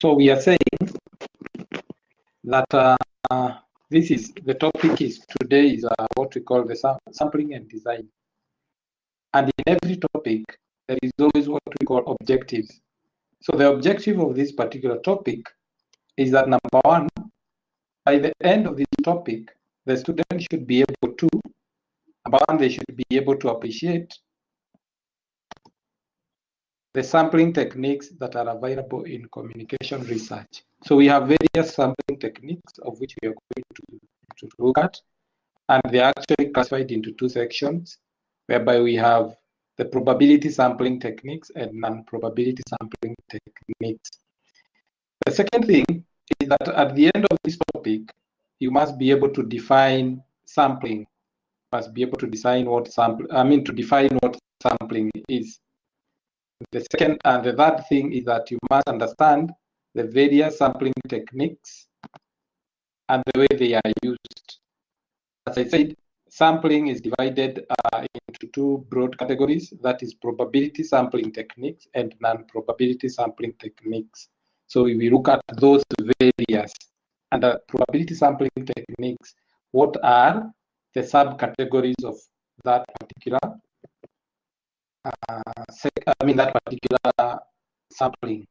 So we are saying that uh, this is the topic is today is uh, what we call the sam sampling and design. And in every topic, there is always what we call objectives. So the objective of this particular topic is that number one, by the end of this topic, the student should be able to, number one, they should be able to appreciate the sampling techniques that are available in communication research. So we have various sampling techniques of which we are going to, to look at, and they are actually classified into two sections, whereby we have the probability sampling techniques and non-probability sampling techniques. The second thing is that at the end of this topic, you must be able to define sampling, must be able to design what sample, I mean to define what sampling is. The second and the third thing is that you must understand the various sampling techniques and the way they are used. As I said, sampling is divided uh, into two broad categories, that is probability sampling techniques and non-probability sampling techniques. So if we look at those various under probability sampling techniques, what are the subcategories of that particular uh, I mean that particular sampling.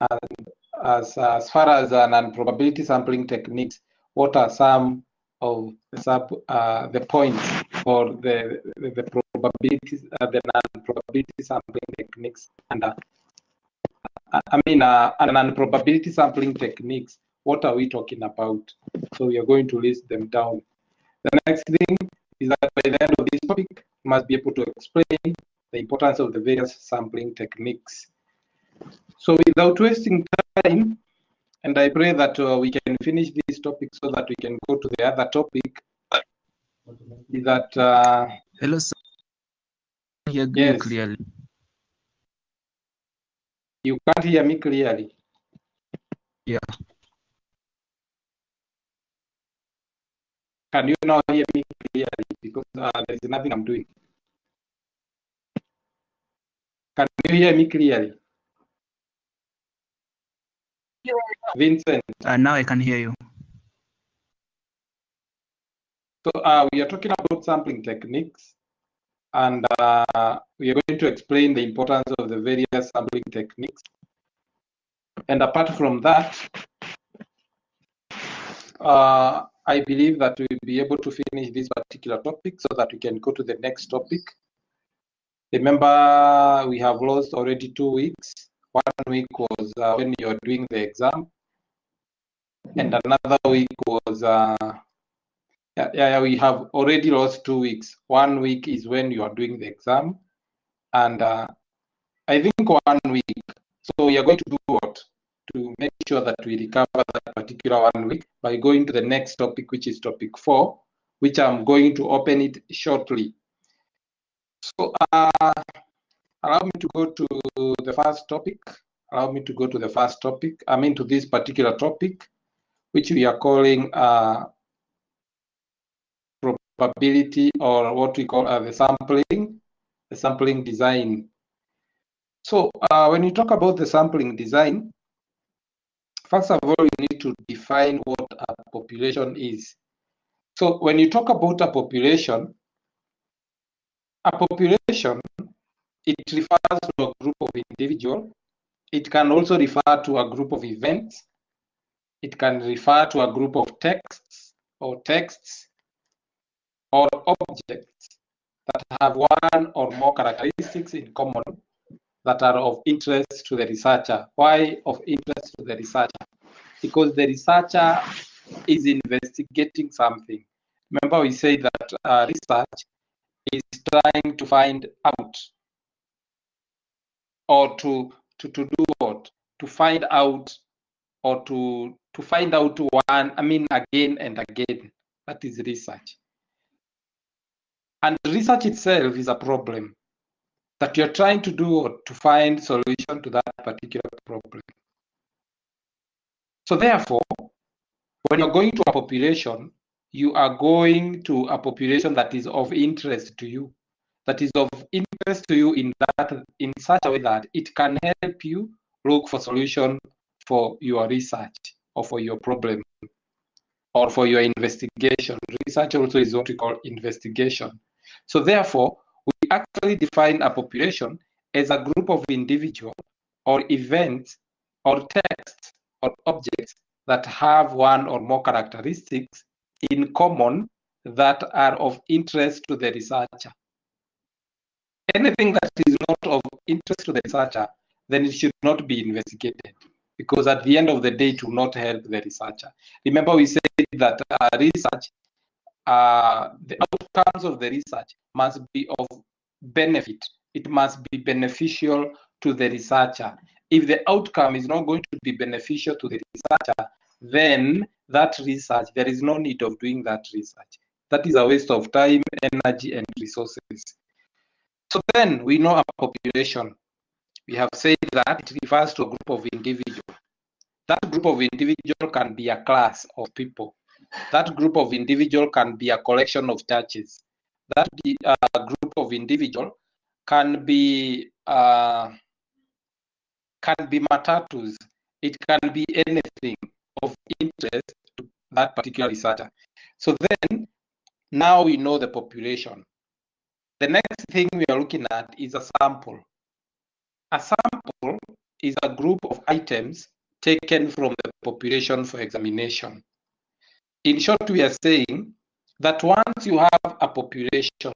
And as, as far as uh, non-probability sampling techniques, what are some of the sub uh, the points for the the, the probabilities uh, the non-probability sampling techniques and uh, I mean uh, non-probability sampling techniques. What are we talking about? So we are going to list them down. The next thing is that by the end of this topic, you must be able to explain the importance of the various sampling techniques. So without wasting time, and I pray that uh, we can finish this topic so that we can go to the other topic. Is that uh, Hello, sir. Hear you Yes. clearly. you can't hear me clearly? Yeah. Can you now hear me clearly? Because uh, there is nothing I'm doing. Can you hear me clearly? Vincent, Uh, now I can hear you. so uh, we are talking about sampling techniques and uh, we are going to explain the importance of the various sampling techniques. And apart from that, uh, I believe that we'll be able to finish this particular topic so that we can go to the next topic. Remember, we have lost already two weeks. One week was uh, when you're doing the exam, and another week was uh, yeah, yeah, we have already lost two weeks. One week is when you are doing the exam, and uh, I think one week. So we are going to do what? To make sure that we recover that particular one week by going to the next topic, which is topic four, which I'm going to open it shortly. So uh, allow me to go to the first topic. Allow me to go to the first topic. I mean to this particular topic, which we are calling uh, probability or what we call uh, the sampling, the sampling design. So uh, when you talk about the sampling design, first of all, you need to define what a population is. So when you talk about a population, a population, it refers to a group of individual. It can also refer to a group of events. It can refer to a group of texts or texts or objects that have one or more characteristics in common that are of interest to the researcher. Why of interest to the researcher? Because the researcher is investigating something. Remember, we said that uh, research is trying to find out or to, to, to do what? To find out or to, to find out one, I mean, again and again. That is research. And research itself is a problem that you're trying to do to find solution to that particular problem. So therefore, when you're going to a population, you are going to a population that is of interest to you, that is of interest to you in that in such a way that it can help you look for solution for your research or for your problem or for your investigation. Research also is what we call investigation. So therefore, we actually define a population as a group of individuals or events or texts or objects that have one or more characteristics in common that are of interest to the researcher. Anything that is not of interest to the researcher, then it should not be investigated because at the end of the day, it will not help the researcher. Remember, we said that uh, research, uh, the outcomes of the research must be of benefit. It must be beneficial to the researcher. If the outcome is not going to be beneficial to the researcher, then that research, there is no need of doing that research. That is a waste of time, energy, and resources. So then we know a population. We have said that it refers to a group of individuals. That group of individuals can be a class of people. That group of individual can be a collection of churches. That uh, group of individual can be uh, can be matatus. It can be anything of interest to that particular researcher. So then, now we know the population. The next thing we are looking at is a sample. A sample is a group of items taken from the population for examination. In short, we are saying that once you have a population,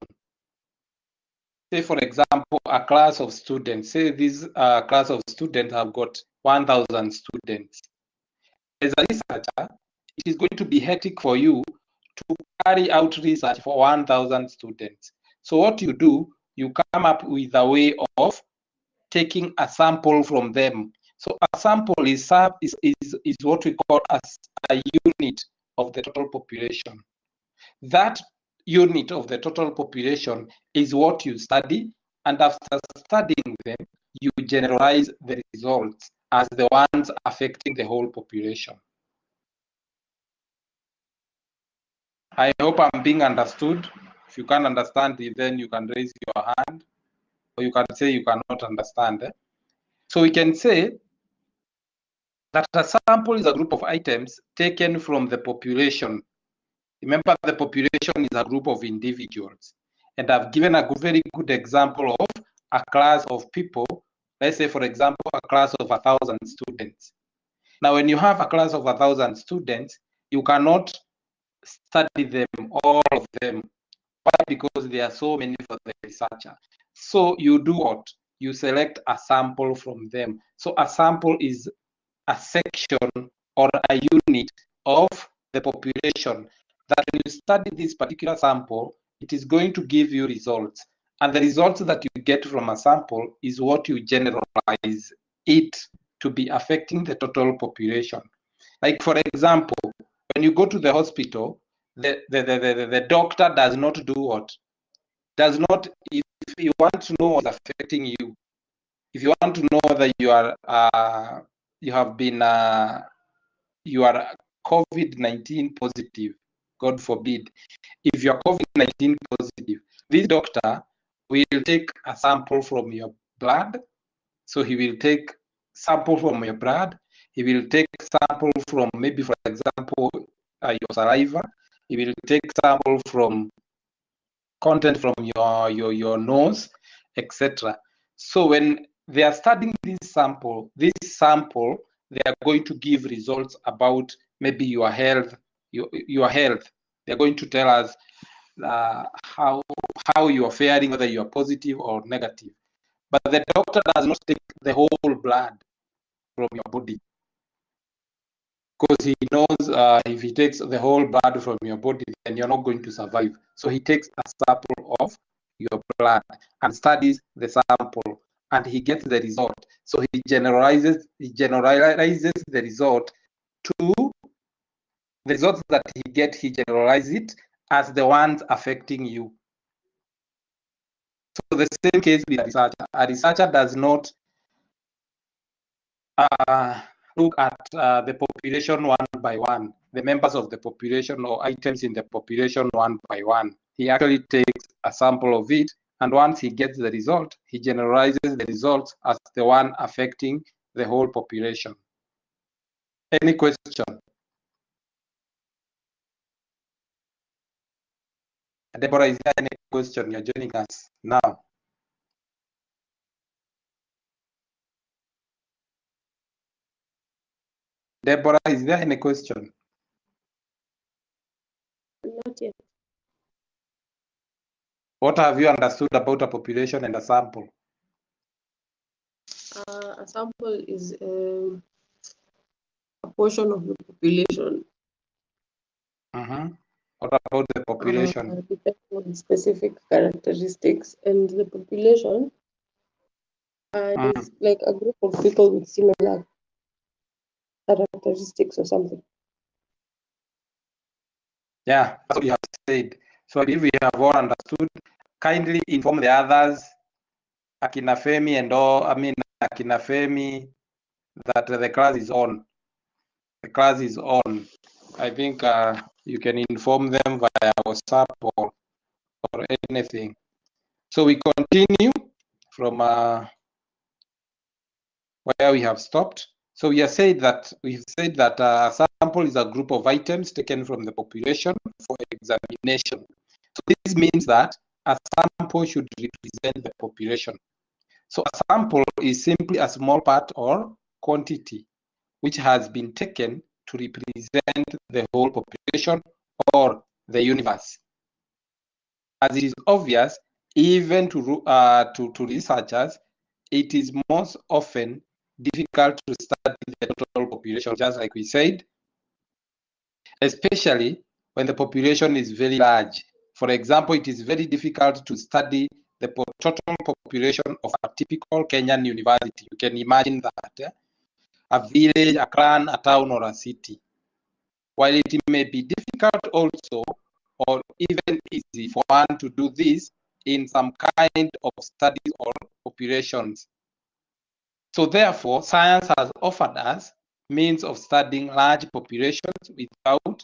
say for example, a class of students, say this uh, class of students have got 1,000 students. As a researcher, it is going to be hectic for you to carry out research for 1,000 students. So what you do, you come up with a way of taking a sample from them. So a sample is, is, is, is what we call as a unit of the total population. That unit of the total population is what you study, and after studying them, you generalize the results as the ones affecting the whole population. I hope I'm being understood. If you can't understand it, then you can raise your hand, or you can say you cannot understand. Eh? So we can say that a sample is a group of items taken from the population. Remember, the population is a group of individuals. And I've given a very good example of a class of people. Let's say, for example, a class of a thousand students. Now, when you have a class of a thousand students, you cannot study them, all of them. Why? Because there are so many for the researcher. So you do what? You select a sample from them. So a sample is a section or a unit of the population that when you study this particular sample, it is going to give you results. And the results that you get from a sample is what you generalize it to be affecting the total population. Like, for example, when you go to the hospital, the, the, the, the, the doctor does not do what? Does not, if you want to know what's affecting you, if you want to know whether you are, uh, you have been, uh, you are COVID-19 positive, God forbid, if you are COVID-19 positive, this doctor will take a sample from your blood. So he will take sample from your blood. He will take sample from maybe, for example, uh, your saliva. He will take sample from content from your your your nose, etc. So when they are studying this sample, this sample, they are going to give results about maybe your health, your your health. They're going to tell us uh, how how you are faring, whether you are positive or negative. But the doctor does not take the whole blood from your body because he knows uh, if he takes the whole blood from your body, then you're not going to survive. So he takes a sample of your blood and studies the sample, and he gets the result. So he generalizes he generalizes the result to the results that he get. He generalizes it as the ones affecting you. So the same case with a researcher. A researcher does not uh, look at uh, the population one by one, the members of the population or items in the population one by one. He actually takes a sample of it, and once he gets the result, he generalizes the results as the one affecting the whole population. Any question? Deborah, is there any question? You're joining us now. Deborah, is there any question? Not yet. What have you understood about a population and a sample? Uh, a sample is um, a portion of the population Mhm. What about the population? uh, specific characteristics, and the population uh, Mm. is like a group of people with similar characteristics or something. Yeah, that's what you have said. So if we have all understood, kindly inform the others, Akina Femi and all, I mean, Akina Femi, that the class is on. The class is on. I think uh, you can inform them via WhatsApp or, or anything. So we continue from uh, where we have stopped. So we have said that we've said that uh, a sample is a group of items taken from the population for examination. So this means that a sample should represent the population. So a sample is simply a small part or quantity which has been taken to represent the whole population or the universe. As it is obvious, even to, uh, to, to researchers, it is most often difficult to study the total population, just like we said, especially when the population is very large. For example, it is very difficult to study the total population of a typical Kenyan university. You can imagine that eh? A village, a clan, a town, or a city. While it may be difficult also, or even easy for one to do this in some kind of studies or operations. So therefore, science has offered us means of studying large populations without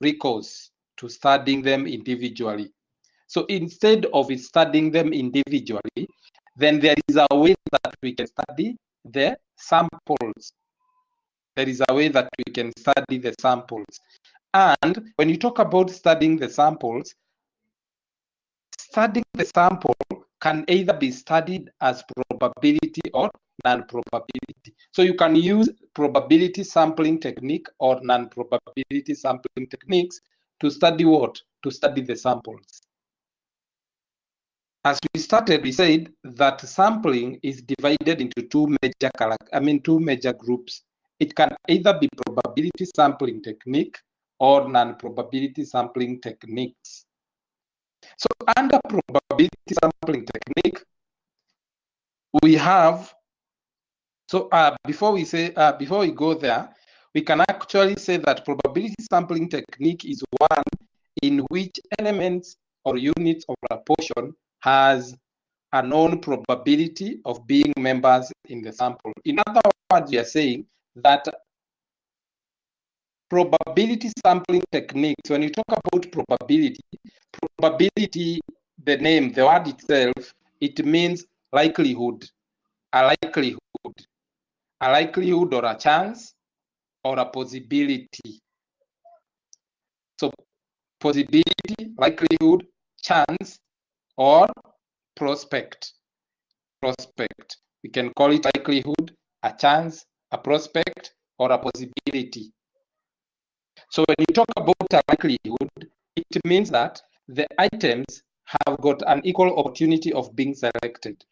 recourse to studying them individually. So instead of studying them individually, then there is a way that we can study the samples. There is a way that we can study the samples. And when you talk about studying the samples, studying the sample can either be studied as probability or non-probability. So you can use probability sampling technique or non-probability sampling techniques to study what? To study the samples. As we started, we said that sampling is divided into two major I mean two major groups. It can either be probability sampling technique or non-probability sampling techniques. So under probability sampling technique, we have, so uh, before we say, uh, before we go there, we can actually say that probability sampling technique is one in which elements or units of a portion has a known probability of being members in the sample. In other words, we are saying that probability sampling techniques, when you talk about probability, probability, the name, the word itself, it means likelihood, a likelihood, a likelihood or a chance or a possibility. So possibility, likelihood, chance, or prospect. Prospect. We can call it likelihood, a chance, a prospect, or a possibility. So when you talk about a likelihood, it means that the items have got an equal opportunity of being selected.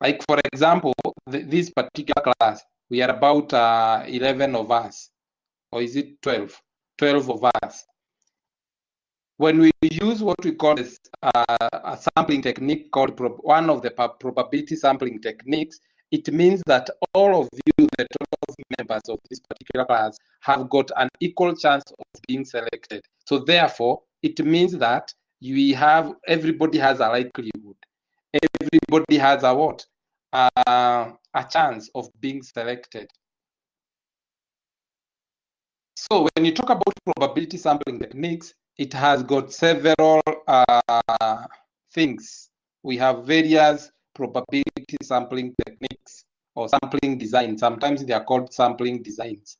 Like for example, th- this particular class, we are about uh, 11 of us, or is it 12? 12 of us. When we use what we call uh, a sampling technique called one of the probability sampling techniques, it means that all of you, the 12 members of this particular class, have got an equal chance of being selected. So therefore, it means that we have everybody has a likelihood. Everybody has a what? Uh, a chance of being selected. So when you talk about probability sampling techniques, it has got several uh, things. We have various probability sampling techniques or sampling design. Sometimes they are called sampling designs.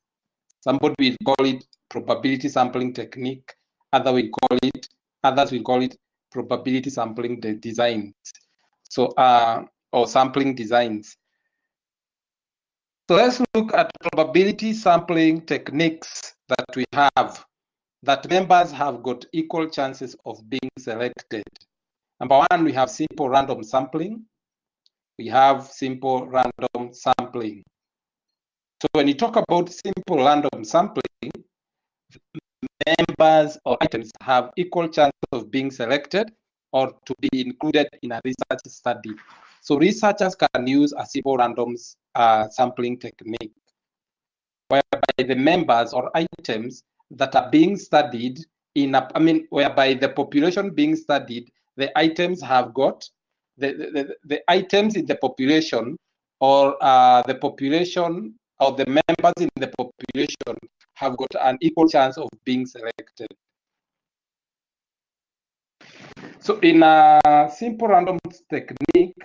Somebody will call it probability sampling technique. Other will call it. Others will call it probability sampling de- designs. So, uh, or sampling designs. So let's look at probability sampling techniques that we have that members have got equal chances of being selected. Number one, we have simple random sampling. We have simple random sampling. So when you talk about simple random sampling, members or items have equal chances of being selected or to be included in a research study. So researchers can use a simple random uh, sampling technique, whereby the members or items that are being studied in a, I mean, whereby the population being studied, the items have got the, the, the items in the population or uh, the population or the members in the population have got an equal chance of being selected. So in a simple random technique,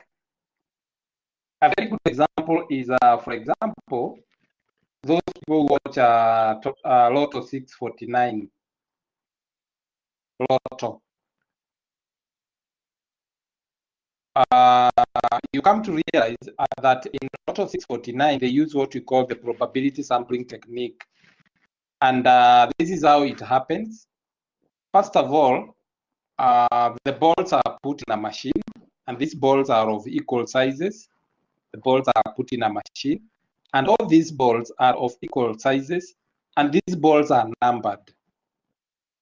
a very good example is, uh, for example, those people watch uh, to- uh, Lotto 649. Lotto. Uh, you come to realize uh, that in Lotto 649, they use what we call the probability sampling technique. And uh, this is how it happens. First of all, uh, the balls are put in a machine, and these balls are of equal sizes. The balls are put in a machine, and all these balls are of equal sizes, and these balls are numbered.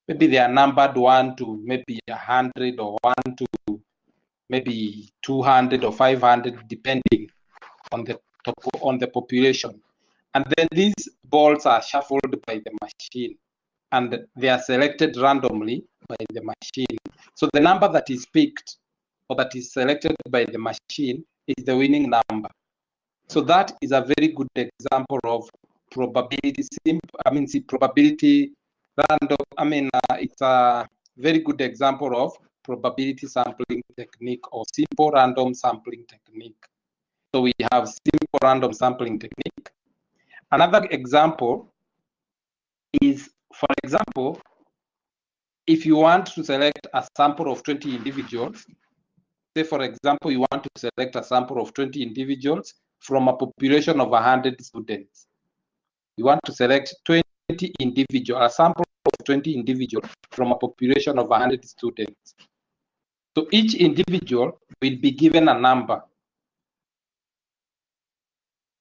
Maybe they are numbered one to maybe a hundred or one to maybe 200 or 500, depending on the on the population. And then these balls are shuffled by the machine, and they are selected randomly by the machine. So the number that is picked or that is selected by the machine is the winning number. So that is a very good example of probability. I mean, see, probability random. I mean, uh, it's a very good example of probability sampling technique or simple random sampling technique. So we have simple random sampling technique. Another example is, for example, if you want to select a sample of 20 individuals, say for example, you want to select a sample of 20 individuals from a population of 100 students. You want to select 20 individual, a sample of 20 individuals from a population of 100 students. So each individual will be given a number.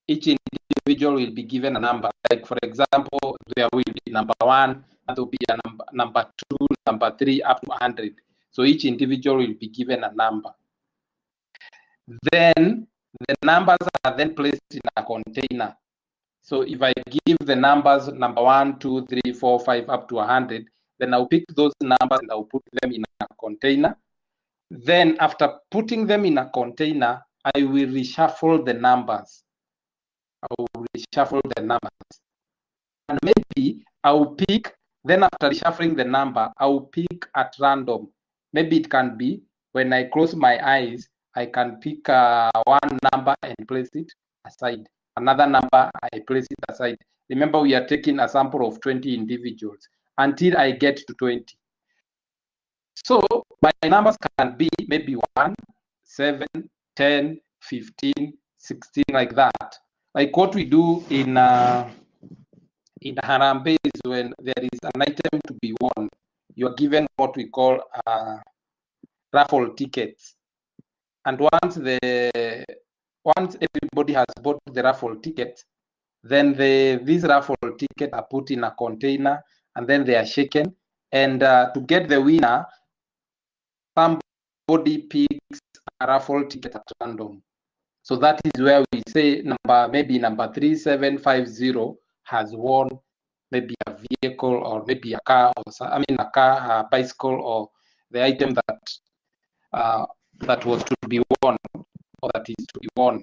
Each individual will be given a number. Like for example, there will be number one, and there will be a number, number two, number three, up to 100. So each individual will be given a number. Then the numbers are then placed in a container. So if I give the numbers number one, two, three, four, five, up to 100, then I'll pick those numbers and I'll put them in a container. Then after putting them in a container, I will reshuffle the numbers. I will reshuffle the numbers. And maybe I will pick, then after reshuffling the number, I will pick at random. Maybe it can be when I close my eyes, I can pick uh, one number and place it aside. Another number, I place it aside. Remember, we are taking a sample of 20 individuals until I get to 20. So my numbers can be maybe 1, 7, 10, 15, 16, like that. Like what we do in uh, in Harambee is when there is an item to be won, you are given what we call uh, raffle tickets. And once the once everybody has bought the raffle ticket, then the these raffle tickets are put in a container and then they are shaken. And uh, to get the winner, somebody picks a raffle ticket at random. So that is where we say number maybe number three seven five zero has won maybe a vehicle or maybe a car or I mean a car, a bicycle or the item that uh, that was to be won or that is to be won.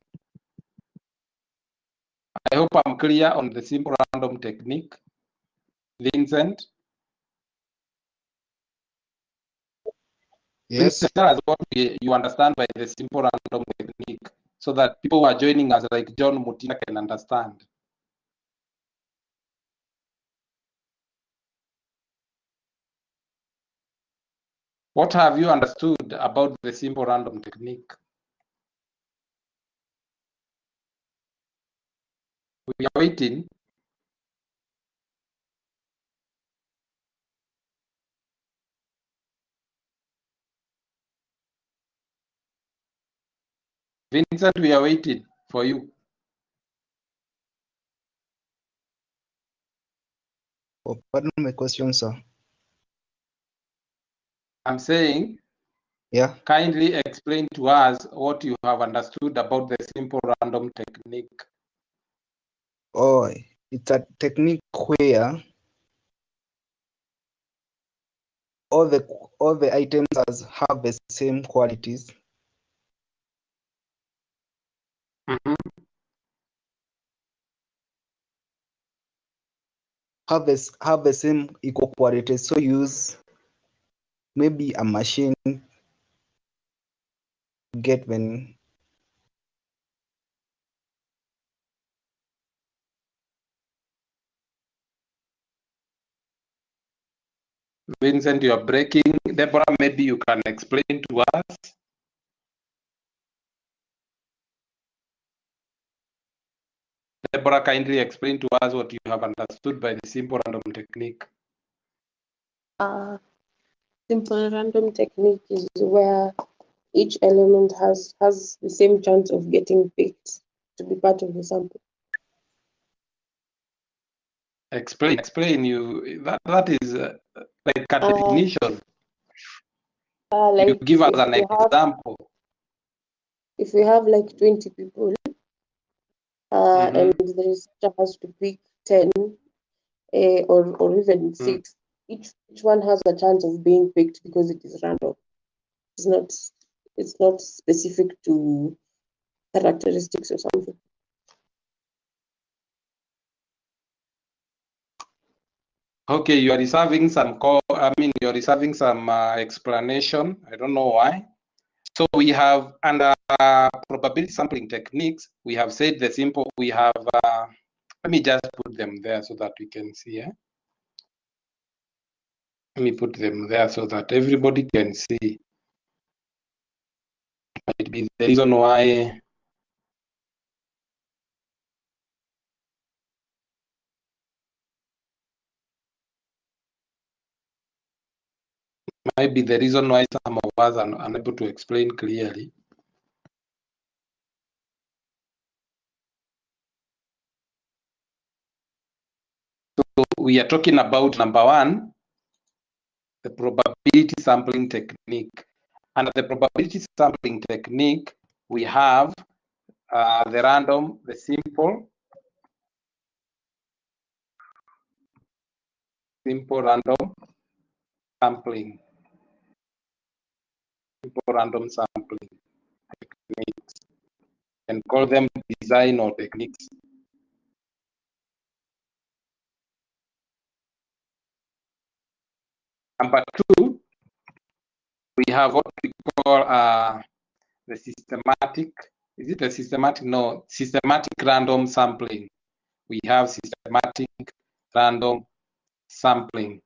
I hope I'm clear on the simple random technique. Vincent, Yes, Vincent, tell us what we- you understand by the simple random technique so that people who are joining us, like John Mutina, can understand. What have you understood about the simple random technique? We are waiting. Vincent, we are waiting for you. Oh, pardon my question, sir. I'm saying, Yeah. kindly explain to us what you have understood about the simple random technique. Oh, it's a technique where all the all the items has have the same qualities. Mhm. have the, have the same equal qualities. So use maybe a machine get when Vincent, you are breaking. Deborah, maybe you can explain to us. Deborah, kindly explain to us what you have understood by the simple random technique. Uh, simple random technique is where each element has has the same chance of getting picked to be part of the sample. Explain, explain. You that that is uh, like a Uh, definition. Uh, You like give us an we have example. if we have like 20 people uh, Mhm. and the researcher has to pick 10 uh, or, or even six, each, each one has a chance of being picked because it is random. It's not it's not specific to characteristics or something. Okay, you are reserving some call. I mean, you are reserving some uh, explanation. I don't know why. So we have under uh, probability sampling techniques, we have said the simple. We have. Uh, let me just put them there so that we can see. Eh? Let me put them there so that everybody can see. Might be the reason why. Might be the reason why some of us are unable to explain clearly. So we are talking about number one, the probability sampling technique. Under the probability sampling technique, we have uh, the random, the simple, simple random sampling, simple random sampling techniques, and call them design or techniques. Number two, we have what we call uh, the systematic. Is it a systematic? No, systematic random sampling. We have systematic random sampling.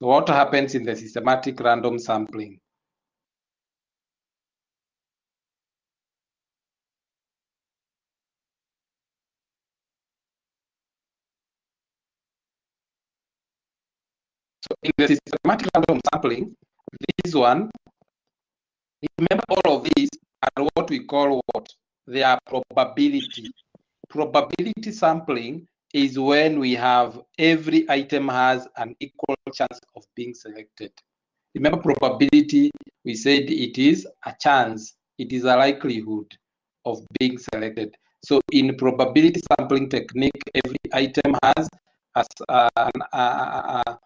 So what happens in the systematic random sampling? So in the systematic random sampling, this one, remember all of these are what we call what? They are probability. Probability sampling is when we have every item has an equal chance of being selected. Remember probability, we said it is a chance, it is a likelihood of being selected. So in probability sampling technique, every item has a, a, a,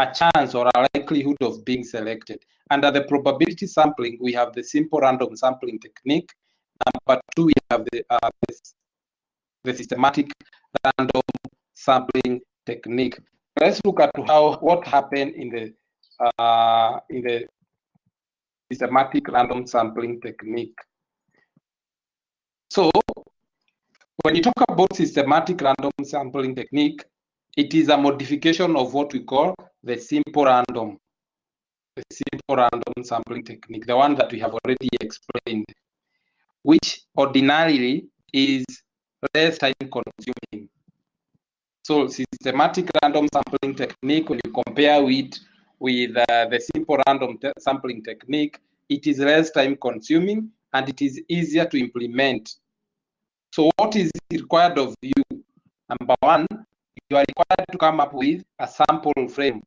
a chance or a likelihood of being selected. Under the probability sampling, we have the simple random sampling technique. Number two, we have the, uh, the systematic random sampling technique. Let's look at how what happened in the uh, in the systematic random sampling technique. So when you talk about systematic random sampling technique, it is a modification of what we call the simple random, the simple random sampling technique, the one that we have already explained, which ordinarily is less time consuming. So systematic random sampling technique, when you compare it with uh, the simple random sampling technique, it is less time consuming and it is easier to implement. So what is required of you? Number one, you are required to come up with a sample frame.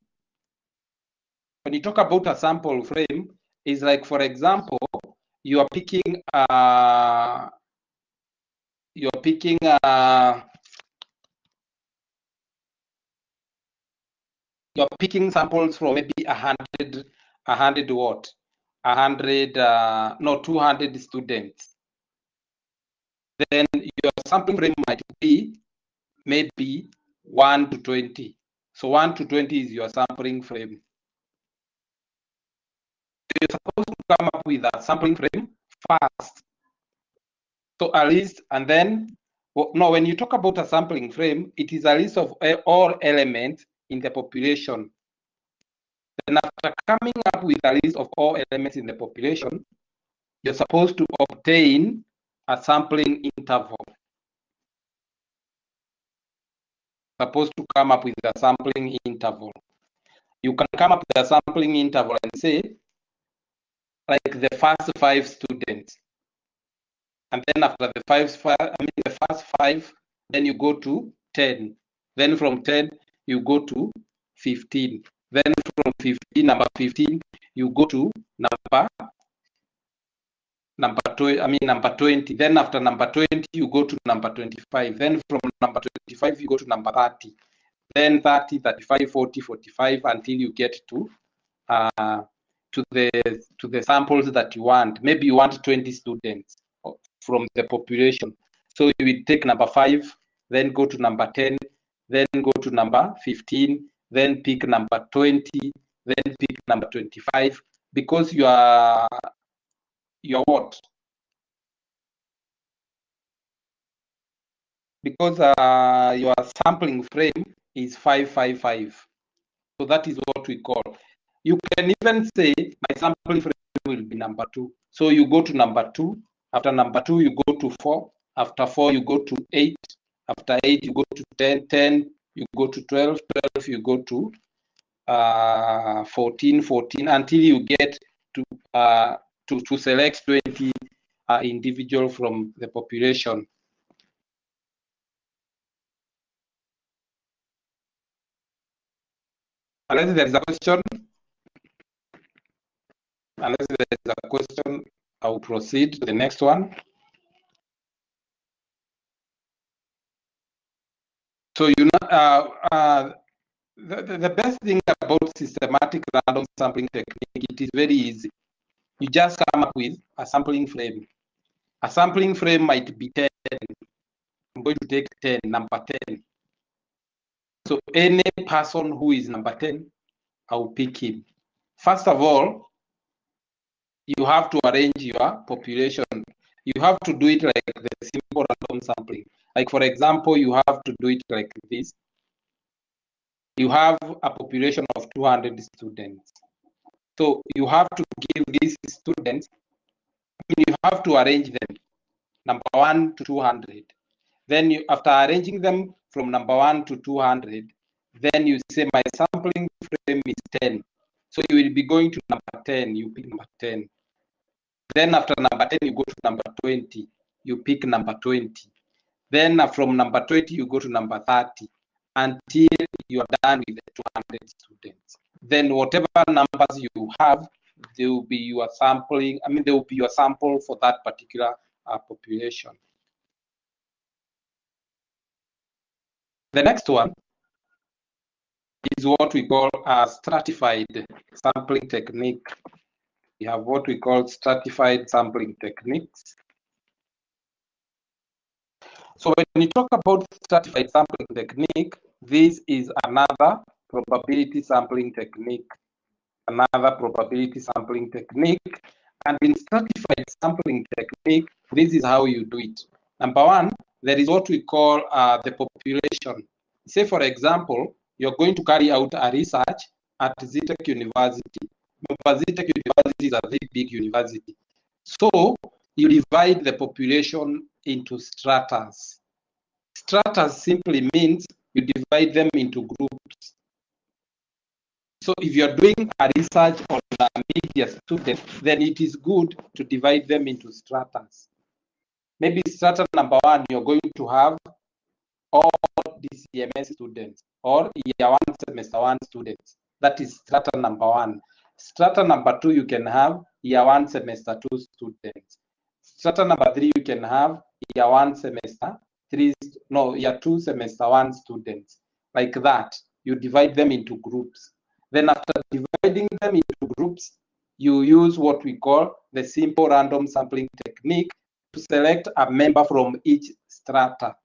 When you talk about a sample frame, is like, for example, you are picking, uh, you are picking, uh, you are picking samples from maybe a hundred, a hundred what, a hundred, uh, no, two hundred students. Then your sampling frame might be maybe one to twenty. So one to twenty is your sampling frame. You're supposed to come up with a sampling frame first. So a list, and then well, no, when you talk about a sampling frame, it is a list of eh, all elements in the population. Then after coming up with a list of all elements in the population, you're supposed to obtain a sampling interval. Supposed to come up with a sampling interval. You can come up with a sampling interval and say, like the first five students. And then after the five, five I mean the first five, then you go to 10. Then from 10, you go to 15. Then from 15, number 15, you go to number number 20, I mean number 20. Then after number 20, you go to number 25. Then from number 25, you go to number 30. Then 30, 35, 40, 45 until you get to uh, to the to the samples that you want. Maybe you want 20 students from the population. So you will take number five, then go to number 10, then go to number 15, then pick number 20, then pick number 25, because you are your what? Because uh, your sampling frame is 555. So that is what we call. You can even say my sampling frame will be number two. So you go to number two. After number two, you go to four. After four, you go to eight. After eight, you go to 10. 10, you go to 12. 12, you go to uh, 14. 14, until you get to uh, to, to select 20 uh, individual from the population. Unless there is a question, unless there is a question, I will proceed to the next one. So you know, uh, uh, the, the, the best thing about systematic random sampling technique, it is very easy. You just come up with a sampling frame. A sampling frame might be 10. I'm going to take 10, number 10. So any person who is number 10, I'll pick him. First of all, you have to arrange your population. You have to do it like the simple random sampling. Like for example, you have to do it like this. You have a population of 200 students. So you have to give these students, I mean, you have to arrange them number one to 200. Then you, after arranging them from number one to 200, then you say my sampling frame is 10. So you will be going to number 10, you pick number 10. Then after number 10, you go to number 20, you pick number 20. Then uh, from number 20, you go to number 30 until you are done with the 200 students. Then whatever numbers you have, they will be your sampling, I mean, they will be your sample for that particular uh, population. The next one is what we call a stratified sampling technique. We have what we call stratified sampling techniques. So when you talk about stratified sampling technique, this is another probability sampling technique. Another probability sampling technique. And in stratified sampling technique, this is how you do it. Number one, there is what we call uh, the population. Say, for example, you're going to carry out a research at Zetech University. Zetech University is a very big university. So you divide the population into stratas. Stratas simply means you divide them into groups. So if you're doing a research on a media student, then it is good to divide them into stratas. Maybe strata number one, you're going to have all DCMS students or year one semester one students. That is strata number one. Strata number two, you can have year one semester two students. Strata number three, you can have year one semester three, no, year two semester one students. Like that, you divide them into groups. Then after dividing them into groups, you use what we call the simple random sampling technique to select a member from each strata.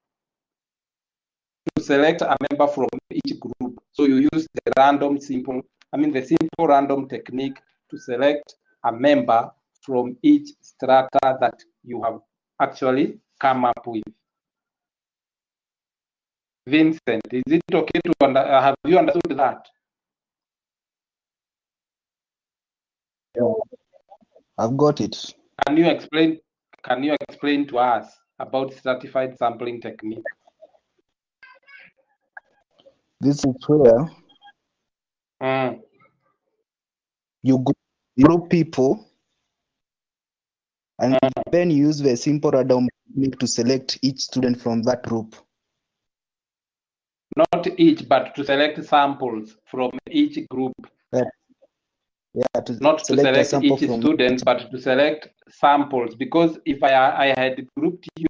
To select a member from each group. So you use the random simple, I mean the simple random technique to select a member from each strata that you have actually come up with. Vincent, is it okay to under, have you understood that? I've got it. Can you explain? Can you explain to us about stratified sampling technique? This is where Mm, you group, people and then use the simple random technique to select each student from that group. Not each, but to select samples from each group. Yeah, to Not to select each from student, but to select samples. Because if I, I had grouped you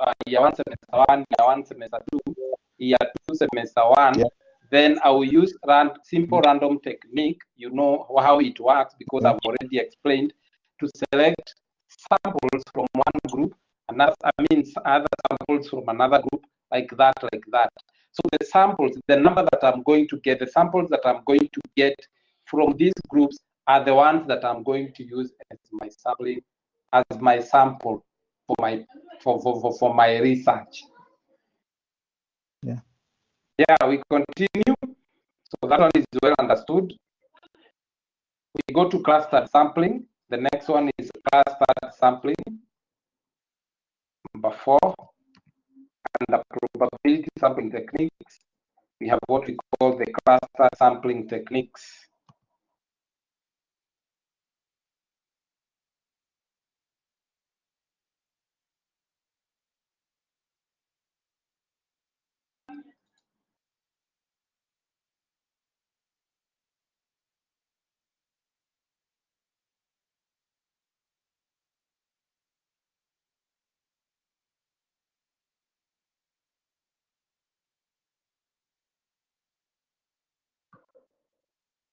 uh, year one semester one, year one semester two, year two semester one, Yeah. then I will use ran, simple random technique. You know how it works because Yeah. I've already explained to select samples from one group, another I mean other samples from another group, like that, like that. So the samples, the number that I'm going to get, the samples that I'm going to get from these groups are the ones that I'm going to use as my sampling, as my sample for my for, for, for, my research. Yeah. Yeah, we continue. So that one is well understood. We go to clustered sampling. The next one is clustered sampling. Number four, under probability sampling techniques, we have what we call the cluster sampling techniques.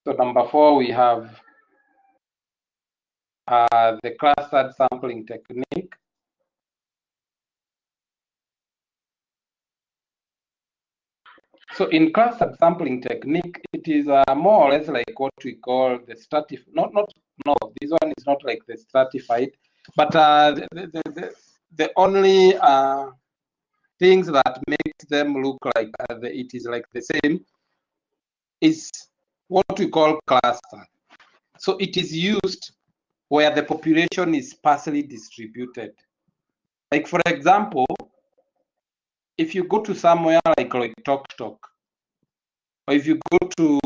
So number four, we have uh, the clustered sampling technique. So in clustered sampling technique, it is uh, more or less like what we call the stratified. Not not no, this one is not like the stratified, but uh, the, the, the, the only uh, things that makes them look like uh, the, it is like the same is what we call cluster. So it is used where the population is sparsely distributed. Like for example, if you go to somewhere like like Tok Tok, or if you go to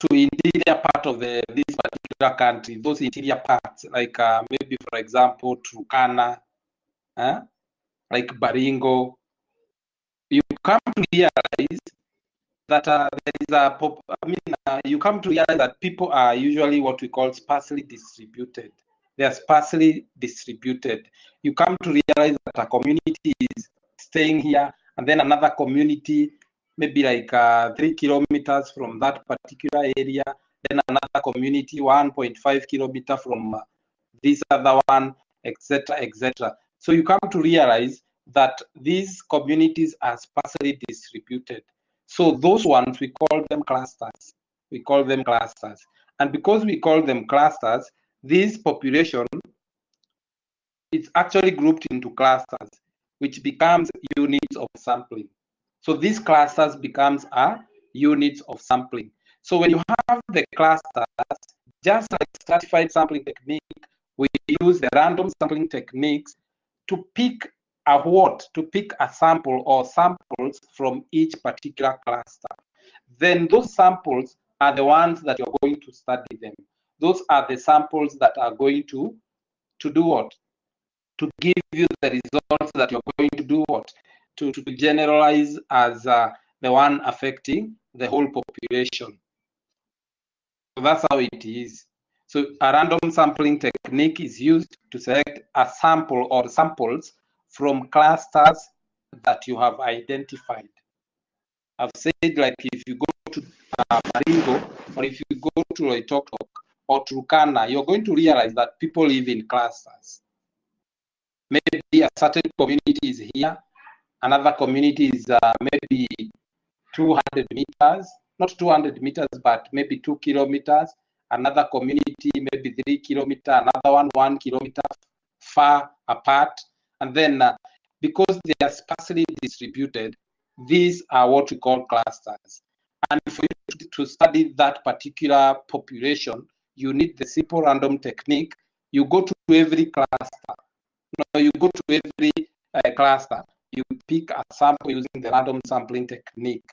to interior part of the this particular country, those interior parts, like uh, maybe for example Turkana, uh, like Baringo, you come to realize that uh, there is a pop, I mean, uh, you come to realize that people are usually what we call sparsely distributed. They are sparsely distributed. You come to realize that a community is staying here, and then another community, maybe like uh, three kilometers from that particular area, then another community 1.5 kilometer from uh, this other one, etc., etc. So you come to realize that these communities are sparsely distributed. So those ones, we call them clusters. We call them clusters. And because we call them clusters, this population it's actually grouped into clusters, which becomes units of sampling. So these clusters becomes a units of sampling. So when you have the clusters, just like stratified sampling technique, we use the random sampling techniques to pick a what, to pick a sample or samples from each particular cluster. Then those samples are the ones that you're going to study them. Those are the samples that are going to, to do what? To give you the results that you're going to do what? To, to generalize as uh, the one affecting the whole population. So that's how it is. So a random sampling technique is used to select a sample or samples from clusters that you have identified. I've said like if you go to uh, Baringo or if you go to Loitoktok or Turkana, you're going to realize that people live in clusters. Maybe a certain community is here, another community is uh, maybe 200 meters, not 200 meters, but maybe two kilometers. Another community, maybe three kilometer, another one, one kilometer far apart. And then uh, because they are sparsely distributed, these are what we call clusters. And for you to, study that particular population, you need the simple random technique. You go to every cluster. No, you go to every uh, cluster. You pick a sample using the random sampling technique.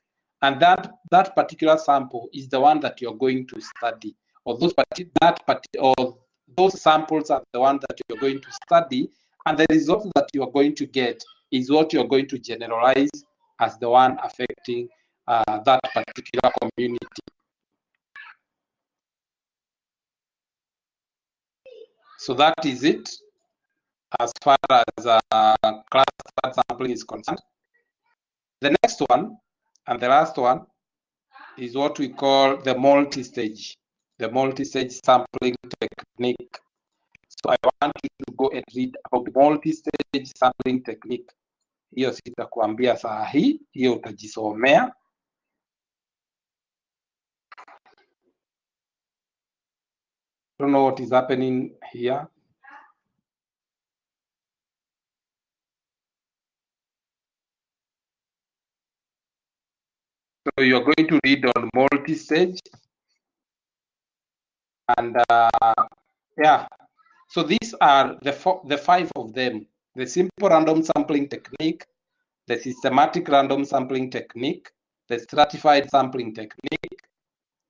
And that, that particular sample is the one that you're going to study. Or those that or those samples are the one that you're going to study. And the result that you're going to get is what you're going to generalize as the one affecting uh, that particular community. So that is it as far as uh, cluster sampling is concerned. The next one and the last one is what we call the multi-stage, the multi-stage sampling technique. So I want you to go and read about multi-stage sampling technique. Hiyo sitakuambia saa hii, hiyo utajisomea. Don't know what is happening here. So you're going to read on multi-stage. And uh, yeah, so these are the, four, the five of them. The simple random sampling technique, the systematic random sampling technique, the stratified sampling technique,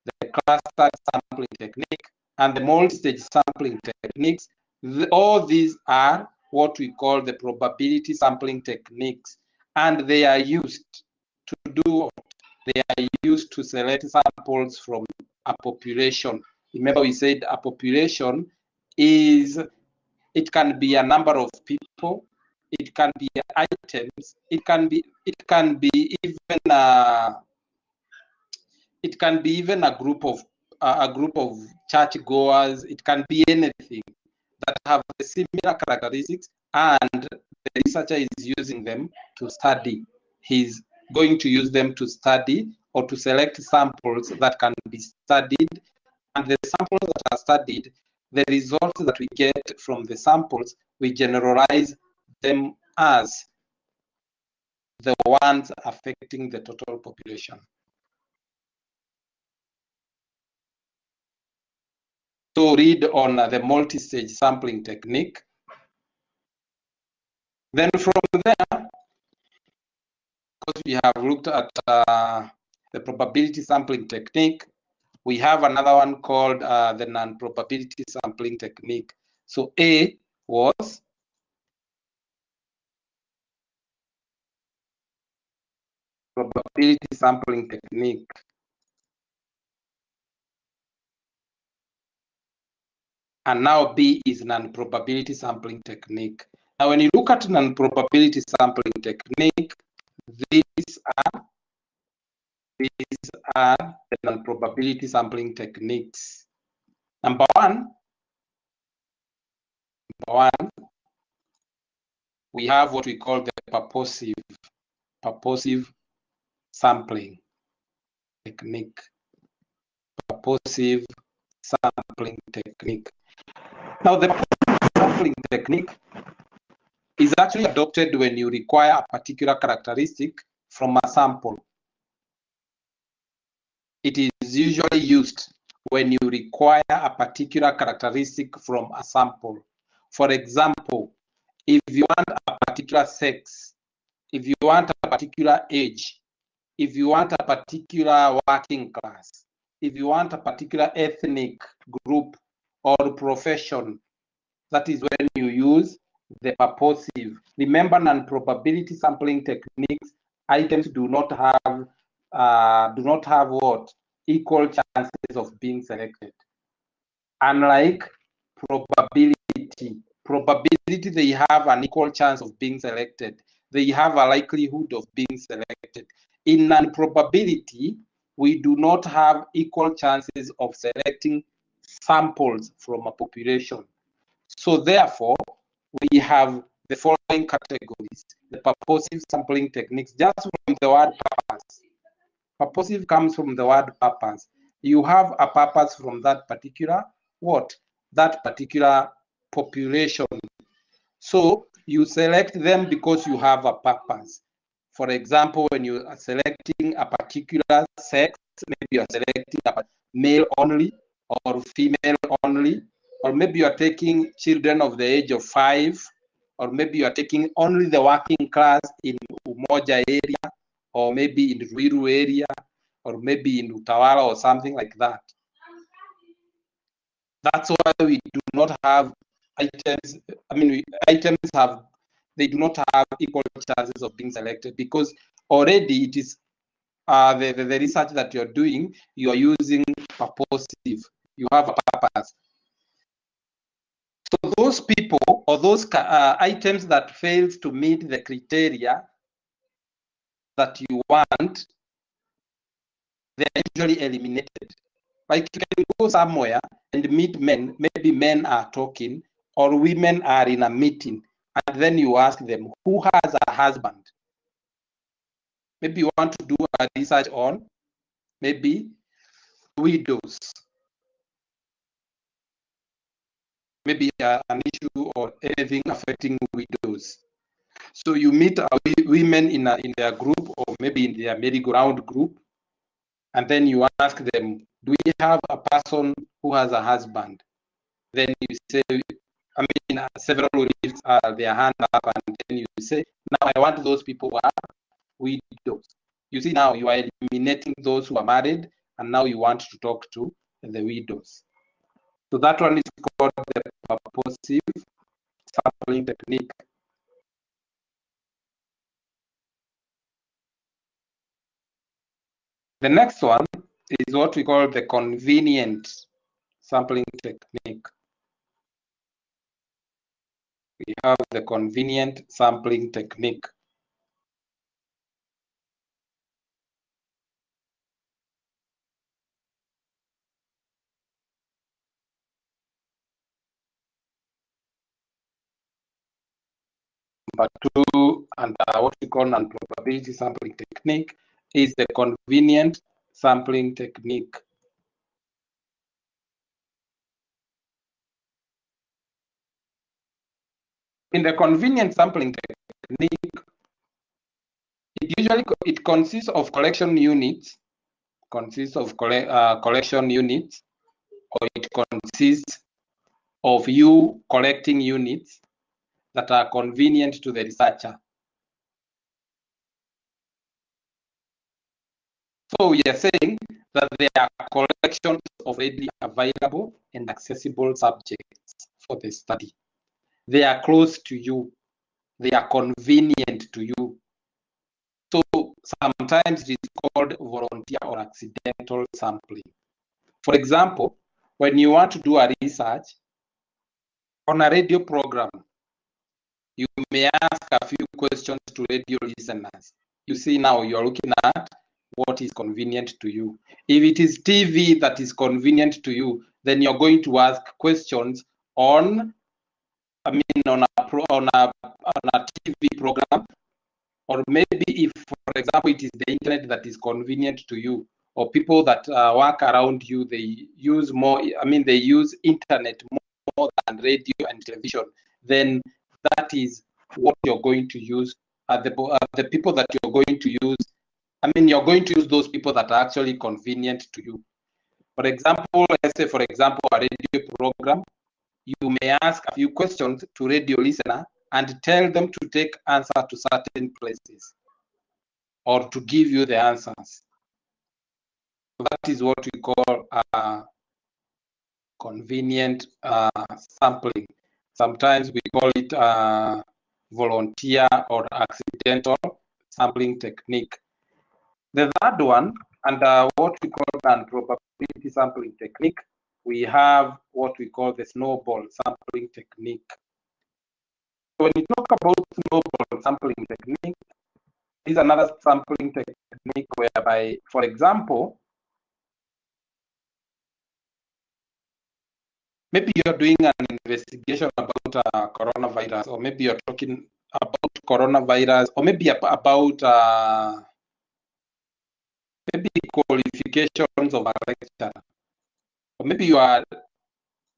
the clustered sampling technique, and the multi-stage sampling techniques. The, all these are what we call the probability sampling techniques, and they are used to do they are used to select samples from a population. Remember, we said a population is it can be a number of people, it can be items, it can be it can be even a it can be even a group of a group of church goers. It can be anything that have the similar characteristics, and the researcher is using them to study He's going to use them to study or to select samples that can be studied. And the samples that are studied, the results that we get from the samples, we generalize them as the ones affecting the total population. So read on the multi-stage sampling technique. Then from there, because we have looked at uh, the probability sampling technique, we have another one called uh, the non-probability sampling technique. So A was probability sampling technique. And now B is non-probability sampling technique. Now, when you look at non-probability sampling technique, these are these are the non-probability sampling techniques. Number one, number one, we have what we call the purposive, purposive sampling technique. Purposive sampling technique. Now, the sampling technique is actually adopted when you require a particular characteristic from a sample. It is usually used when you require a particular characteristic from a sample. For example, if you want a particular sex, if you want a particular age, if you want a particular working class, if you want a particular ethnic group or profession, that is when you use the purposive. Remember, non-probability sampling techniques, items do not have uh, do not have what equal chances of being selected. Unlike probability, probability they have an equal chance of being selected. They have a likelihood of being selected. In non-probability, we do not have equal chances of selecting samples from a population. So therefore, we have the following categories. The purposive sampling techniques, just from the word. Purposive comes from the word purpose. You have a purpose from that particular what? That particular population. So you select them because you have a purpose. For example, when you are selecting a particular sex, maybe you are selecting a male only or female only, or maybe you are taking children of the age of five, or maybe you are taking only the working class in Umoja area, or maybe in the Ruiru area, or maybe in Utawala or something like that. That's why we do not have items. I mean, we, items have they do not have equal chances of being selected because already it is uh, the, the, the research that you're doing, you are using purposive. You have a purpose. So those people or those uh, items that fails to meet the criteria that you want, they are usually eliminated. Like you can go somewhere and meet men, maybe men are talking or women are in a meeting, and then you ask them, who has a husband? Maybe you want to do a research on maybe widows. Maybe uh, an issue or anything affecting widows. So you meet women in, a, in their group or maybe in their merry-go-round group, and then you ask them, do we have a person who has a husband? Then you say, I mean, uh, several lift uh, their hand up, and then you say, now I want those people who are widows. You see, now you are eliminating those who are married, and now you want to talk to the widows. So that one is called the purposive sampling technique. The next one is what we call the convenient sampling technique. We have the convenient sampling technique. Number two, and uh, what we call non-probability sampling technique is the convenient sampling technique. In the convenient sampling technique, it usually it consists of collection units, consists of colle uh, collection units, or it consists of you collecting units that are convenient to the researcher. So we are saying that there are collections of readily available and accessible subjects for the study. They are close to you. They are convenient to you. So sometimes it is called volunteer or accidental sampling. For example, when you want to do a research on a radio program, you may ask a few questions to radio listeners. You see now you're looking at what is convenient to you. If it is TV that is convenient to you, then you're going to ask questions on, I mean, on a on a on a TV program, or maybe if, for example, it is the internet that is convenient to you, or people that uh, work around you, they use more. I mean, they use internet more than radio and television. then that is what you're going to use. The, the people that you're going to use, I mean, you're going to use those people that are actually convenient to you. For example, let's say, for example, a radio program, you may ask a few questions to radio listener and tell them to take answer to certain places or to give you the answers. That is what we call convenient uh, sampling. Sometimes we call it volunteer or accidental sampling technique. The third one, under what we call an probability sampling technique, we have what we call the snowball sampling technique. When we talk about snowball sampling technique, is another sampling technique whereby, for example, maybe you're doing an investigation about uh, coronavirus, or maybe you're talking about coronavirus, or maybe about uh, maybe qualifications of a lecturer, or maybe you are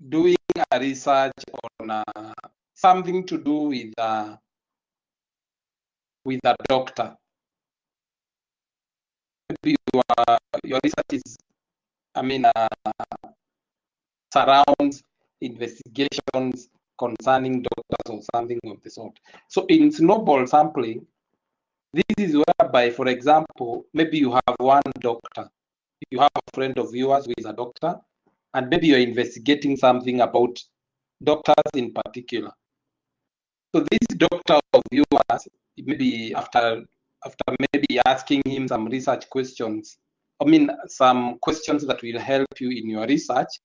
doing a research on uh, something to do with uh, with a doctor. Maybe you are, your research is, I mean, uh, surrounds investigations concerning doctors or something of the sort. So in snowball sampling, this is whereby, for example, maybe you have one doctor, you have a friend of yours who is a doctor, and maybe you're investigating something about doctors in particular. So this doctor of yours, maybe after after maybe asking him some research questions, I mean some questions that will help you in your research,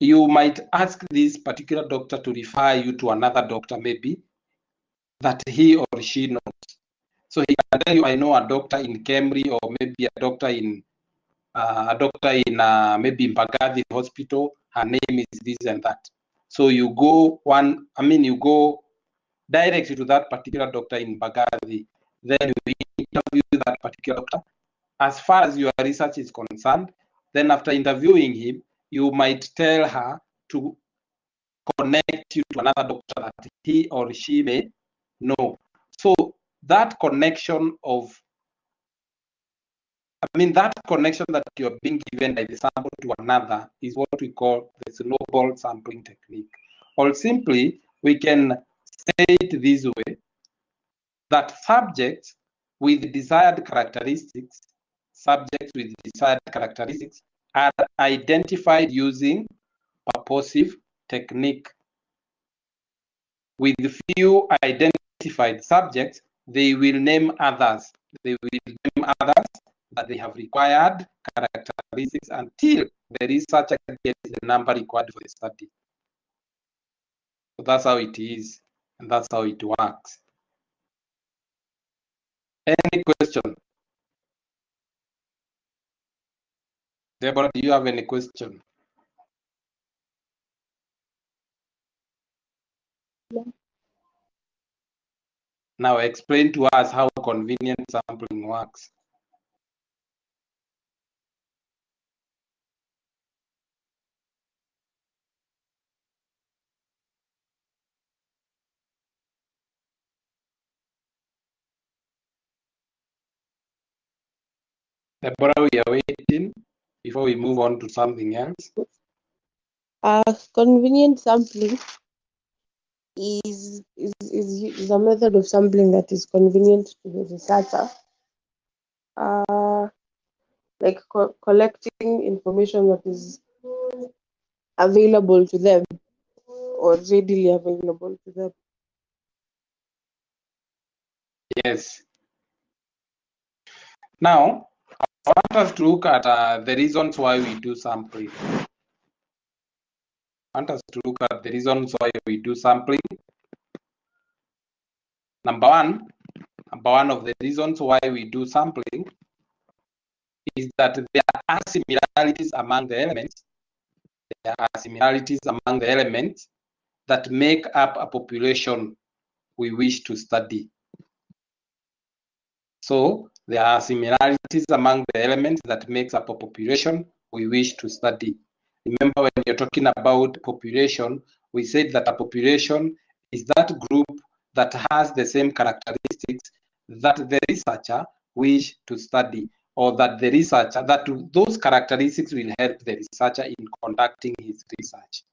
you might ask this particular doctor to refer you to another doctor, maybe that he or she knows. So he can tell you, I know a doctor in Cambridge or maybe a doctor in uh, a doctor in uh, maybe Mbagathi Hospital. Her name is this and that. So you go one, I mean, you go directly to that particular doctor in Mbagathi. Then you interview that particular doctor. As far as your research is concerned, then after interviewing him, you might tell her to connect you to another doctor that he or she may know. So that connection of, I mean, that connection that you're being given by the sample to another is what we call the snowball sampling technique. Or simply, we can say it this way, that subjects with desired characteristics, subjects with desired characteristics are identified using purposive technique. With few identified subjects, they will name others. They will name others that they have required characteristics until the researcher gets the number required for the study. So that's how it is, and that's how it works. Any question? Deborah, do you have any question? No. Now explain to us how convenient sampling works. Deborah, we are waiting before we move on to something else. Uh, convenient sampling is, is, is, is a method of sampling that is convenient to the researcher. Uh, like co collecting information that is available to them or readily available to them. Yes. Now, I want us to look at uh, the reasons why we do sampling. Want us to look at the reasons why we do sampling. Number one, number one of the reasons why we do sampling is that there are similarities among the elements. There are similarities among the elements that make up a population we wish to study. So there are similarities among the elements that makes up a population we wish to study. Remember, when you're talking about population, we said that a population is that group that has the same characteristics that the researcher wish to study, or that the researcher, that those characteristics will help the researcher in conducting his research.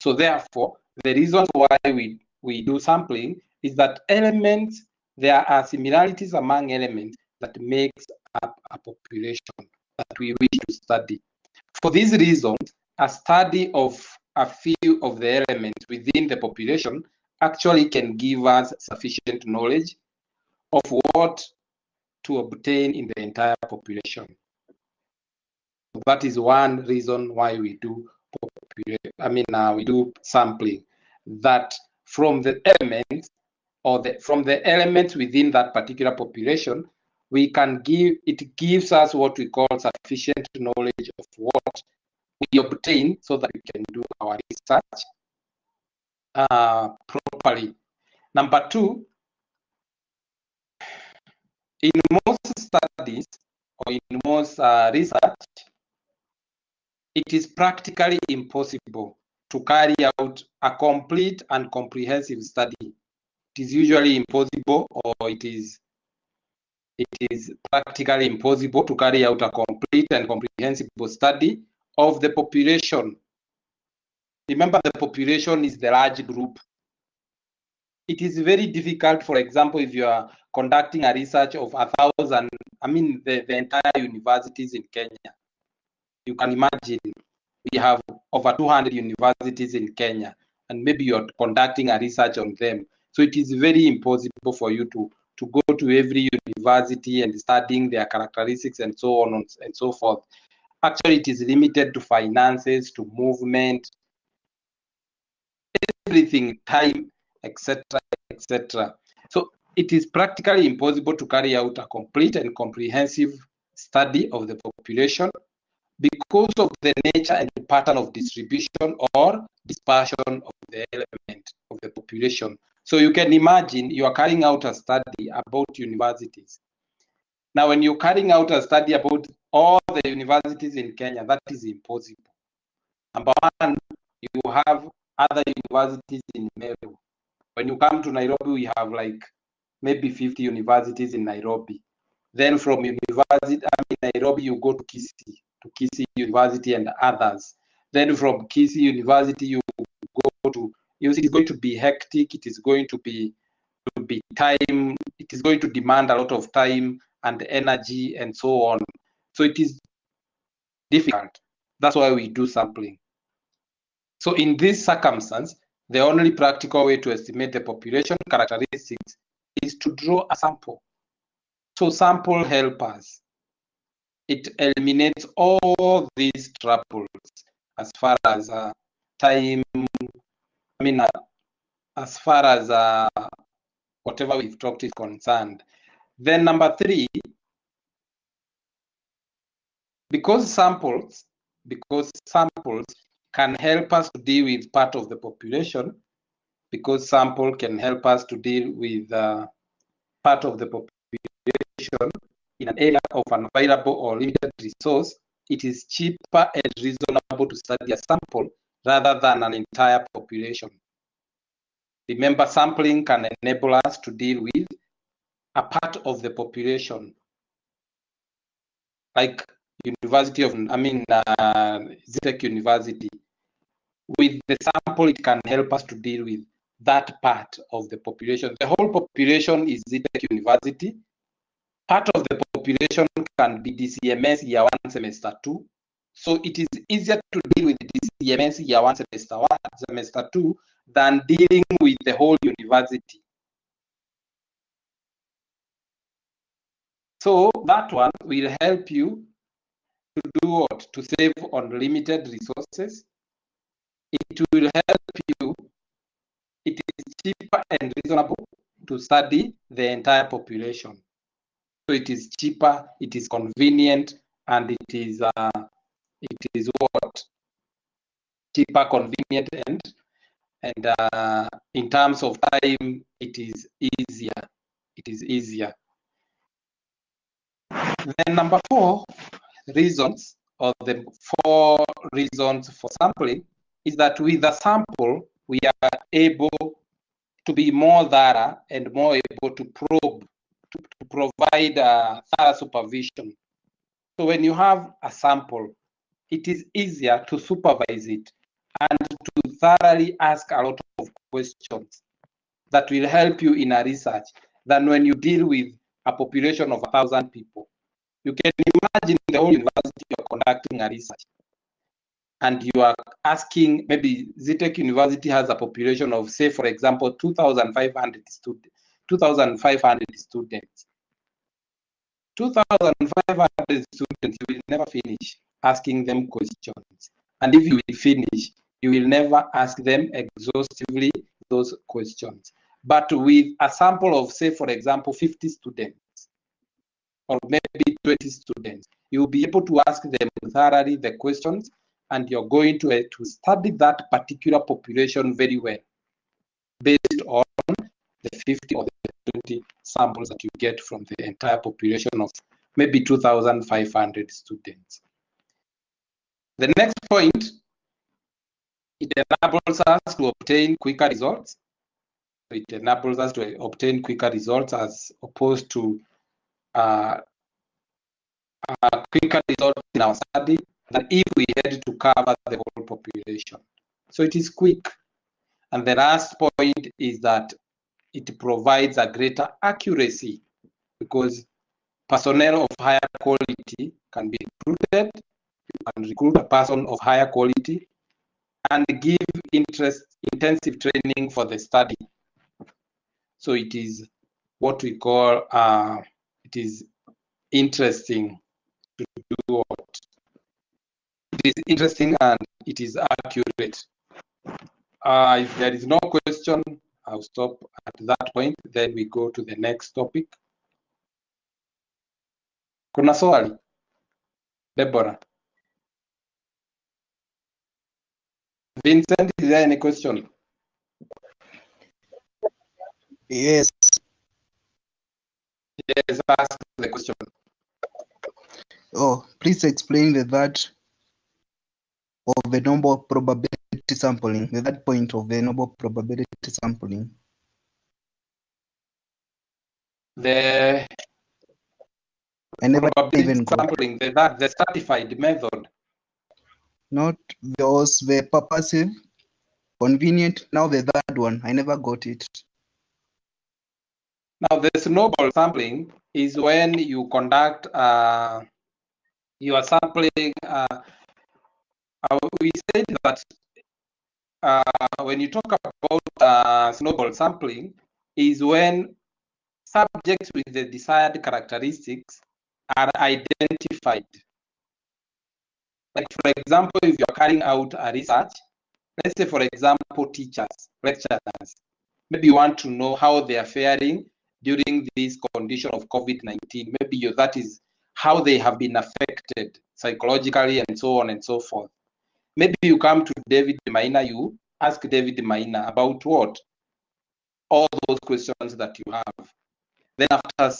So therefore, the reason why we, we do sampling is that elements, there are similarities among elements that makes up a population that we wish to study. For these reasons, a study of a few of the elements within the population actually can give us sufficient knowledge of what to obtain in the entire population. That is one reason why we do I mean, uh, we do sampling that from the elements or the, from the elements within that particular population, we can give, it gives us what we call sufficient knowledge of what we obtain so that we can do our research uh, properly. Number two, in most studies or in most uh, research, it is practically impossible to carry out a complete and comprehensive study. It is usually impossible or it is it is practically impossible to carry out a complete and comprehensible study of the population. Remember, the population is the large group. It is very difficult, for example, if you are conducting a research of a thousand, I mean, the, the entire universities in Kenya. You can imagine we have over 200 universities in Kenya, and maybe you're conducting a research on them. So it is very impossible for you to to every university and studying their characteristics and so on and so forth. Actually, it is limited to finances, to movement, everything, time, etc., etc. So it is practically impossible to carry out a complete and comprehensive study of the population because of the nature and pattern of distribution or dispersion of the element of the population. So you can imagine you are carrying out a study about universities. Now, when you're carrying out a study about all the universities in Kenya, that is impossible. Number one, you have other universities in Meru. When you come to Nairobi, we have like maybe 50 universities in Nairobi. Then from university, I mean Nairobi, you go to Kisii, to Kisii University and others. Then from Kisii University, you go to it is going to be hectic. It is going to be to be time. It is going to demand a lot of time and energy and so on. So it is difficult. That's why we do sampling. So in this circumstance, the only practical way to estimate the population characteristics is to draw a sample. So sample help us. It eliminates all these troubles as far as uh, time, I mean, uh, as far as uh, whatever we've talked is concerned. Then number three, because samples, because samples can help us to deal with part of the population, because sample can help us to deal with uh, part of the population in an area of an available or limited resource, it is cheaper and reasonable to study a sample rather than an entire population. Remember, sampling can enable us to deal with a part of the population, like University of, I mean, uh, University. With the sample, it can help us to deal with that part of the population. The whole population is Zetech University. Part of the population can be DCMS year one, semester two. So it is easier to deal with DCMS year one, semester one, semester two than dealing with the whole university. So that one will help you to do what? To save on limited resources. It will help you. It is cheaper and reasonable to study the entire population. So it is cheaper, it is convenient, and it is uh, it is what cheaper, convenient, and and uh, in terms of time, it is easier. It is easier. Then number four, reasons or the four reasons for sampling is that with a sample, we are able to be more thorough and more able to probe, to, to provide uh, thorough supervision. So when you have a sample, it is easier to supervise it and to thoroughly ask a lot of questions that will help you in a research than when you deal with a population of a thousand people. You can imagine the whole university you're conducting a research and you are asking, maybe Zetech University has a population of, say, for example, 2,500 students. 2,500 students. 2,500 students, will never finish asking them questions. And if you will finish, you will never ask them exhaustively those questions. But with a sample of, say, for example, 50 students, or maybe 20 students, you'll be able to ask them thoroughly the questions and you're going to, uh, to study that particular population very well based on the 50 or the 20 samples that you get from the entire population of maybe 2,500 students. The next point, it enables us to obtain quicker results. It enables us to obtain quicker results as opposed to uh, uh, quicker results in our study than if we had to cover the whole population. So it is quick. And the last point is that it provides a greater accuracy because personnel of higher quality can be recruited. Can recruit a person of higher quality and give interest intensive training for the study. So it is what we call uh, it is interesting to do what it is interesting and it is accurate. Uh, if there is no question, I'll stop at that point. Then we go to the next topic. Kuna? Deborah. Vincent, is there any question? Yes. Yes, ask the question. Oh, please explain the that of the normal probability sampling, the that point of the normal probability sampling. The I never probability even sampling, the, that, the certified method. Not those the purposive, convenient. Now the third one, I never got it. Now, the snowball sampling is when you conduct, uh, you are sampling, uh, uh, we said that uh, when you talk about uh, snowball sampling is when subjects with the desired characteristics are identified. Like for example, if you're carrying out a research, let's say for example, teachers, lecturers, maybe you want to know how they are faring during this condition of COVID-19. Maybe you, that is how they have been affected psychologically and so on and so forth. Maybe you come to David Maina, you ask David Maina about what? All those questions that you have. Then after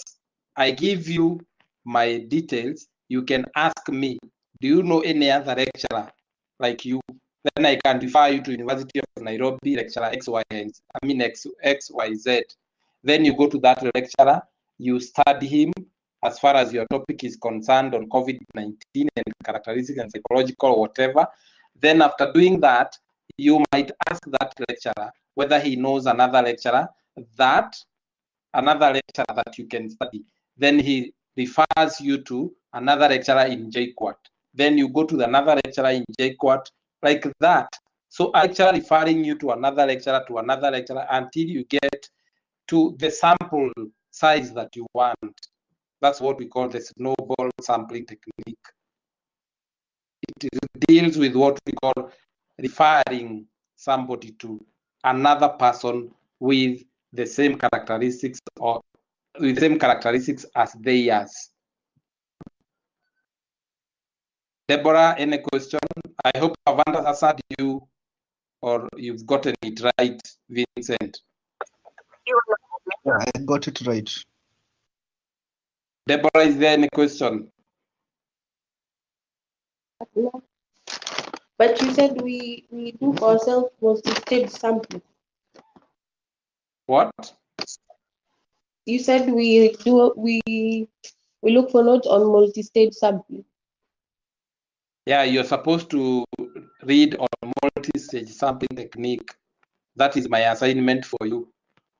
I give you my details, you can ask me, do you know any other lecturer like you? Then I can refer you to University of Nairobi lecturer X, Y, and I mean X, X, Y, Z. Then you go to that lecturer, you study him as far as your topic is concerned on COVID-19 and characteristics and psychological whatever. Then after doing that, you might ask that lecturer whether he knows another lecturer that another lecturer that you can study. Then he refers you to another lecturer in JKUAT. Then you go to the another lecturer in JKUAT, like that. So actually referring you to another lecturer to another lecturer until you get to the sample size that you want. That's what we call the snowball sampling technique. It deals with what we call referring somebody to another person with the same characteristics or with the same characteristics as theirs. Deborah, any question? I hope I've answered you or you've gotten it right, Vincent. Yeah, I got it right. Deborah, is there any question? But you said we, we do for ourselves multi-stage sampling. What? You said we do, we, we look for notes on multi-stage sampling. Yeah, you're supposed to read on multi-stage sampling technique. That is my assignment for you.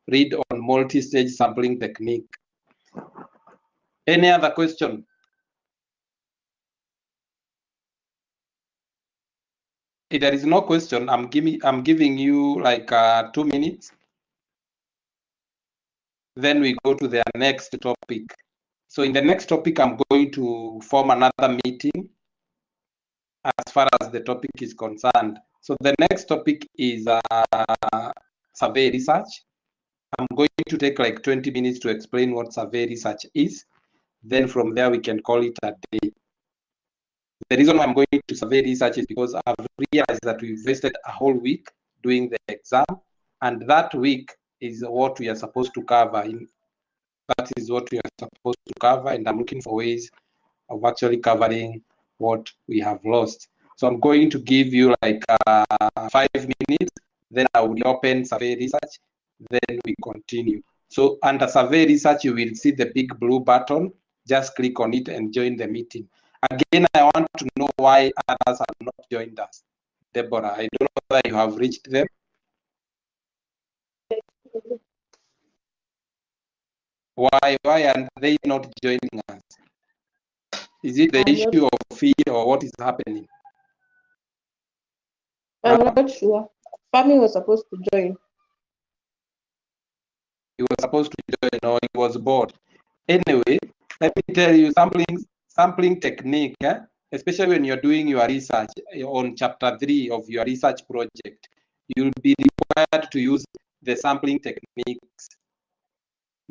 Read on multi-stage sampling technique. Any other question? If there is no question, I'm giving I'm giving you like uh, two minutes. Then we go to the next topic. So in the next topic, I'm going to form another meeting as far as the topic is concerned. So the next topic is uh, survey research. I'm going to take like 20 minutes to explain what survey research is. Then from there, we can call it a day. The reason I'm going to survey research is because I've realized that we've wasted a whole week doing the exam, and that week is what we are supposed to cover. In, that is what we are supposed to cover, and I'm looking for ways of actually covering what we have lost. So I'm going to give you like uh, five minutes, then I will open survey research, then we continue. So under survey research, you will see the big blue button. Just click on it and join the meeting. Again, I want to know why others have not joined us. Deborah, I don't know whether you have reached them. Why, why are they not joining us? Is it the I'm not- issue of fear or what is happening? I'm not sure. Farming was supposed to join. He was supposed to join or he was bored. Anyway, let me tell you sampling sampling technique, eh, especially when you're doing your research eh, on chapter three of your research project, you'll be required to use the sampling techniques.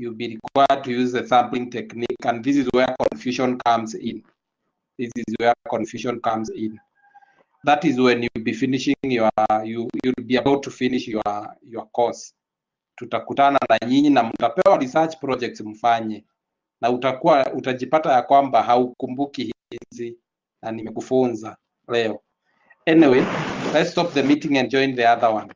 You'll be required to use the sampling technique, and this is where confusion comes in. This is where confusion comes in. That is when you'll be finishing your you you'll be about to finish your your course. tutakutana na nyinyi na mtapewa research projects mfanye, na utakuwa utajipata ya kwamba haukumbuki hizi na nimekufunza leo. Anyway, let's stop the meeting and join the other one.